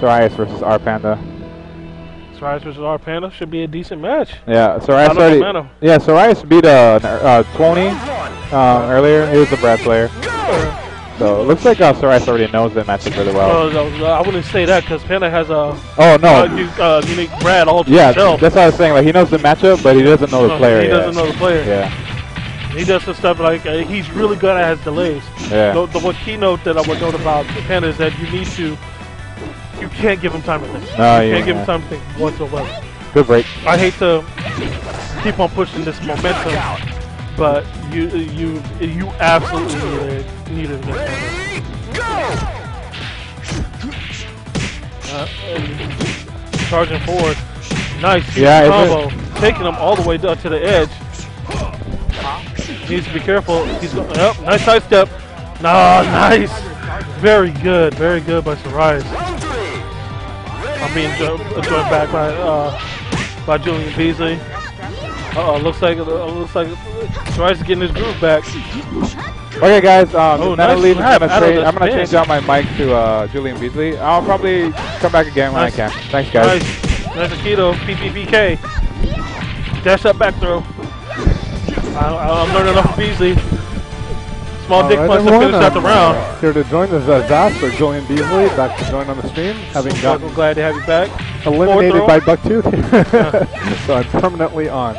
Sorias versus R Panda. Sorias versus R Panda should be a decent match. Yeah, of already. momentum. Yeah, Sorias beat uh, uh 20 um, earlier. He was the Brad player. So it looks like uh, Sorias already knows the matchup really well. Uh, I wouldn't say that because Panda has a Oh no. uh, uh, unique Brad all to yeah, himself. that's what I was saying. Like he knows the matchup, but he doesn't know the Uh, player he yet. doesn't know the player. Yeah, He does some stuff like uh, he's really good at his delays. yeah. The, the one keynote that I would note about Panda is that you need to, you can't give him time to think. No, you can't give him time to think whatsoever. Good break. I hate to keep on pushing this momentum, but you you you absolutely need it. Need it. Uh, charging forward, nice Yeah, combo, taking him all the way down to the edge. Needs to be careful. He's going. Yep, nice side step. Nah, nice. Very good. Very good by Sorias. I'm being joined back by uh, by Julian Beasley. Uh oh, looks like uh, looks like Sorias is getting his groove back. Okay, guys. Um, Oh, nice leave- I'm gonna, I'm gonna change out my mic to uh, Julian Beasley. I'll probably come back again when Nice. I can. Thanks, guys. Nice, nice Aikido, PPPK. Dash up back throw. I, I'm learning off of Beasley. Small dick right, punch to finish out the round. uh, Here to join is uh, Julian Beasley, back to join on the stream, having I'm gotten glad to have you back. eliminated by Bucktooth. so I'm permanently on.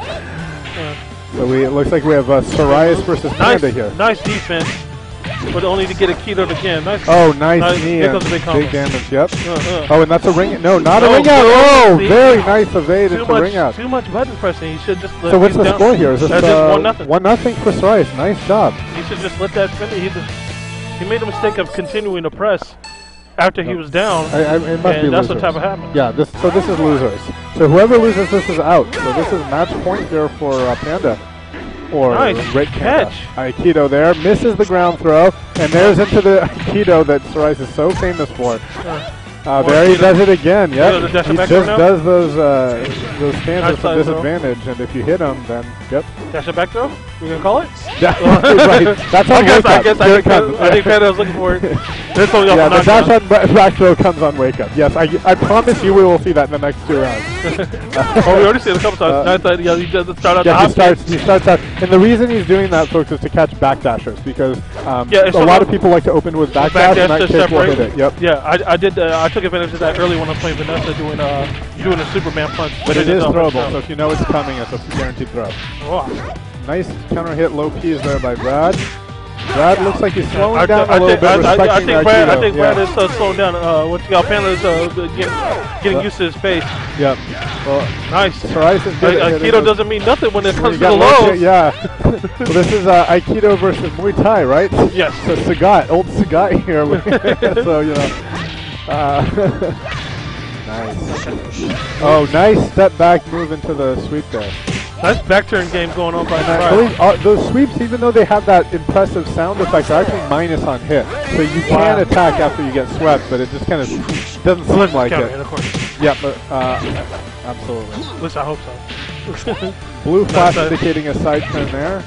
So we it looks like we have uh, versus Nice, Panda here. nice defense, but only to get Aikido again. Nice. Oh, nice, Nice. knee Here comes the big combo. damage. Yep. Uh, uh. Oh, and that's a ring. No, not a No, ring out. Oh, very nice evade Too into ring out. too much button pressing. He should just. Let So what's the down. score here? Is this uh, one nothing. One nothing for Sorias. Nice job. He should just let that finish. He, just, he made the mistake of continuing to press after he was down, I, I, it must and be that's losers. what type of happened. Yeah, this so this is losers. So whoever loses this is out. So this is match point here for uh, Panda. Or Nice Red catch. Aikido there misses the ground throw, and there's into the Aikido that Sorias is so famous for. Uh, there he does it again. Yeah, Yep, he just does those uh, those Nice for throw. disadvantage, and if you hit him, then yep. Dash it back throw. We gonna call it? Yeah, right. That's I guess. I guess. I comes. I think Panda was looking for it. This one yeah, the dash on back throw comes on wake up. Yes, I, I promise you we will see that in the next two rounds. oh, we already seen it a couple times. Uh, nice idea. Just start out Yeah, the he starts. He starts out, and the reason he's doing that, folks, is to catch backdashers because um, Yeah, a lot of people like to open with backdash, back and that kick will hit it. Yep. Yeah, I, I did. Uh, I took advantage of that early when I was playing Vanessa, doing uh doing a Superman punch. But it is throwable, so if you know it's coming, it's a guaranteed throw. Wow. Nice counter hit, low keys there by Brad. Brad looks like he's slowing down I, a little think, bit, I, I, think Brad, I think. Brad is uh, slowing down. Uh, what you got? Panda's uh, getting, getting used to his pace. Yep. Well, Nice. Sorias is good Uh, Aikido doesn't mean nothing when it comes to the low Yeah. well, this is uh, Aikido versus Muay Thai, right? Yes. So Sagat, old Sagat here. so you know. Uh, nice. Oh, nice step back move into the sweep there. Nice back turn game going on by I believe uh, those sweeps, even though they have that impressive sound effect, are actually minus on hit. So you can attack after you get swept, but it just kind of doesn't seem like hit, it. of course. Yeah, but uh, absolutely. At least I hope so. Blue flash indicating a side turn there.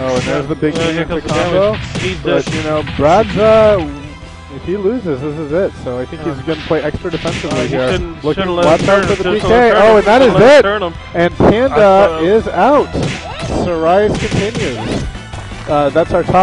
Oh, and there's the big Yeah, knee here into comes the combo. But you know, Brad's uh, if he loses, this is it. So I think he's going to play extra defensively Uh, he here. shouldn't- Looking shouldn't let watch him out turn for the PK. let him turn Oh, and that is just is let him it. And Panda is out. Sorias continues. Uh, that's our top.